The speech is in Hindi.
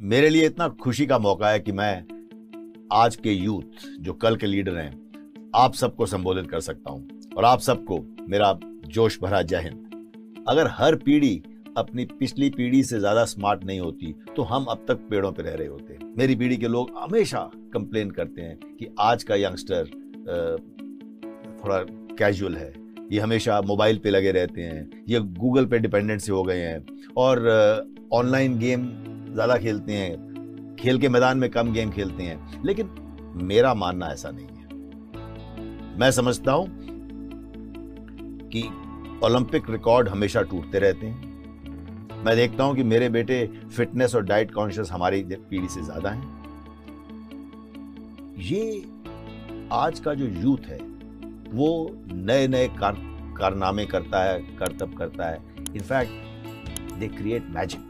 मेरे लिए इतना खुशी का मौका है कि मैं आज के यूथ, जो कल के लीडर हैं, आप सबको संबोधित कर सकता हूँ। और आप सबको मेरा जोश भरा जय हिंद। अगर हर पीढ़ी अपनी पिछली पीढ़ी से ज़्यादा स्मार्ट नहीं होती तो हम अब तक पेड़ों पे रह रहे होते मेरी पीढ़ी के लोग हमेशा कंप्लेन करते हैं कि आज का यंगस्टर थोड़ा कैजुअल है। ये हमेशा मोबाइल पे लगे रहते हैं। ये गूगल पे डिपेंडेंट से हो गए हैं। और ऑनलाइन गेम ज़्यादा खेलते हैं, खेल के मैदान में कम गेम खेलते हैं, लेकिन मेरा मानना ऐसा नहीं है। मैं समझता हूँ कि ओलंपिक रिकॉर्ड हमेशा टूटते रहते हैं। मैं देखता हूँ कि मेरे बेटे फिटनेस और डाइट कॉन्शियस हमारी पीढ़ी से ज़्यादा हैं। ये आज का जो यूथ है, वो नए नए कार, कारनामे करता है, करतब करता है। In fact they create magic